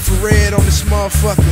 For red on this motherfucker.